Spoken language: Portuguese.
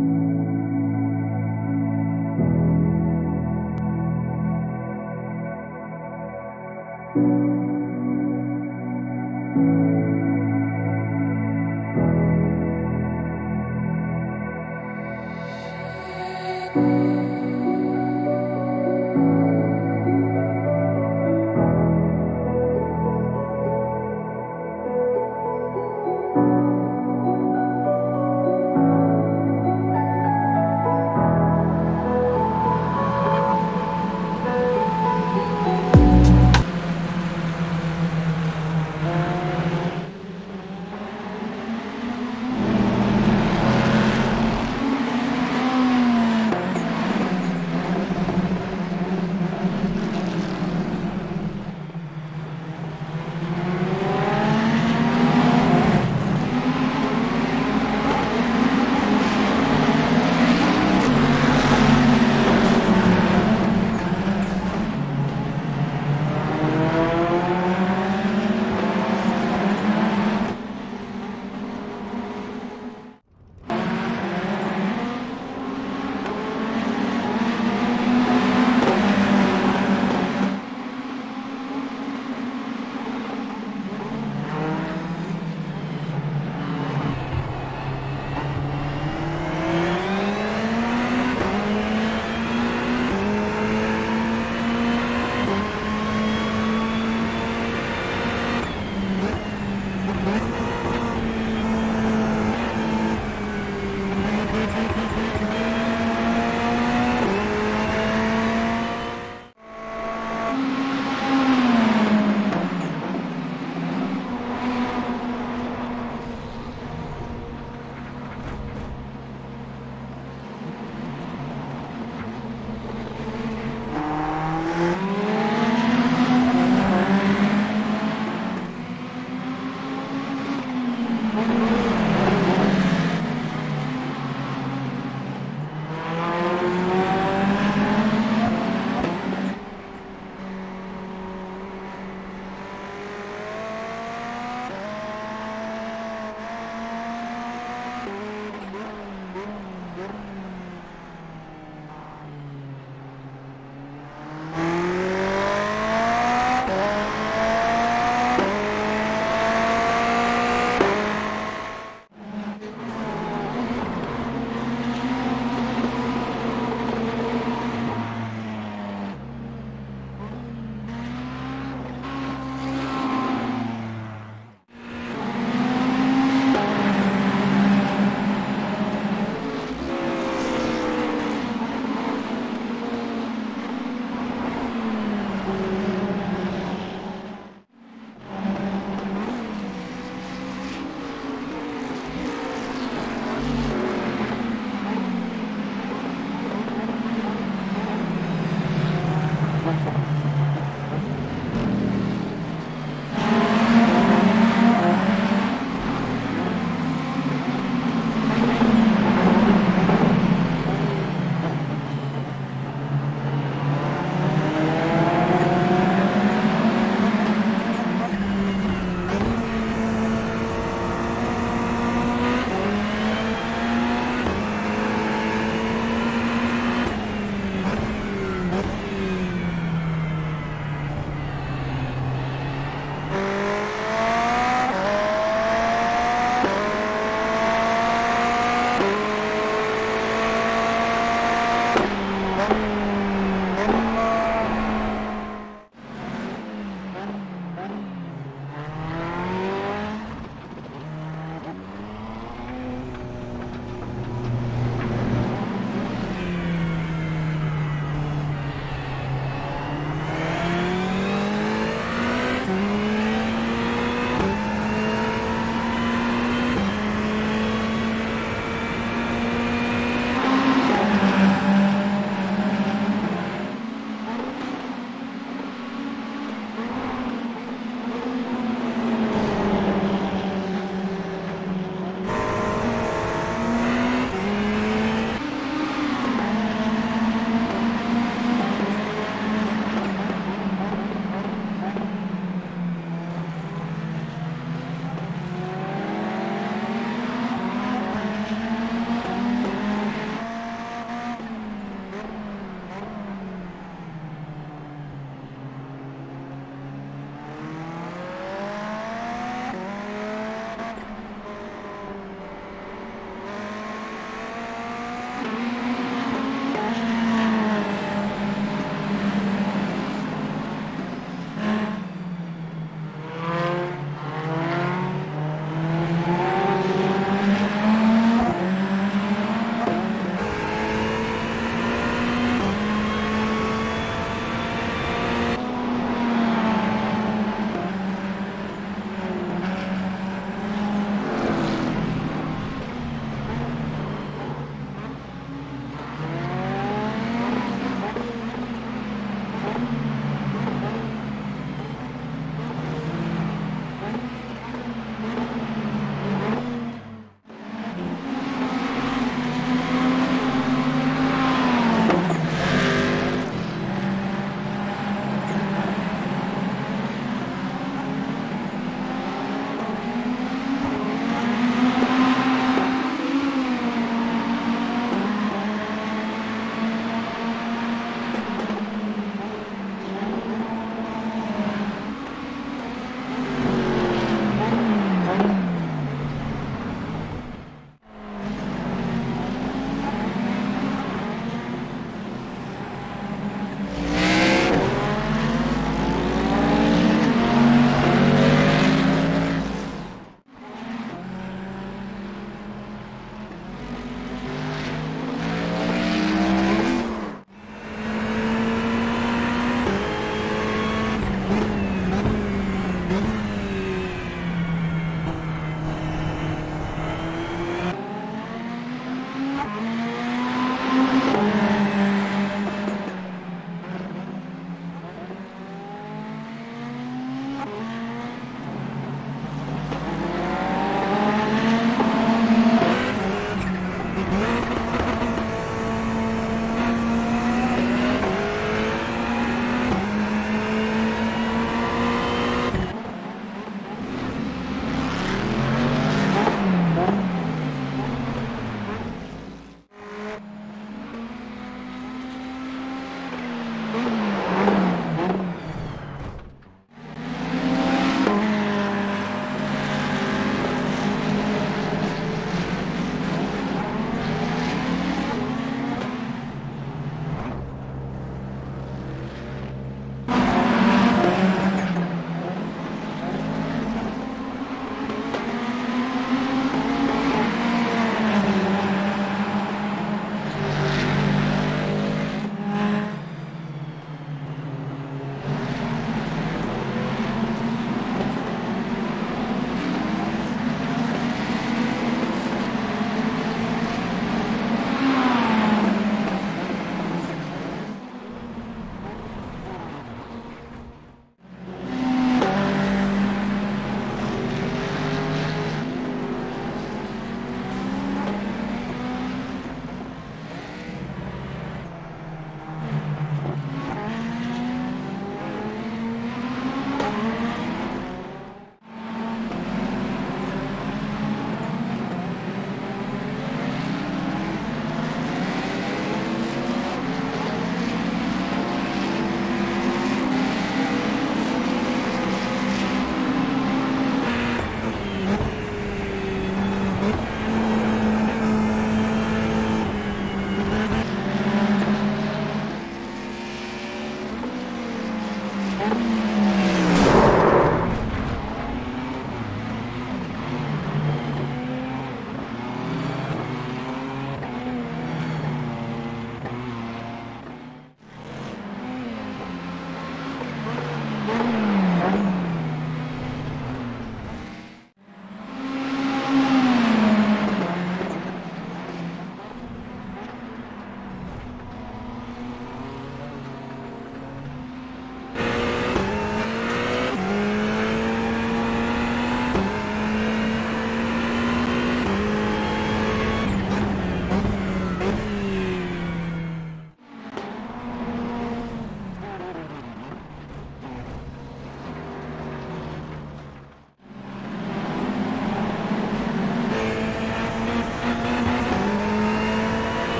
Música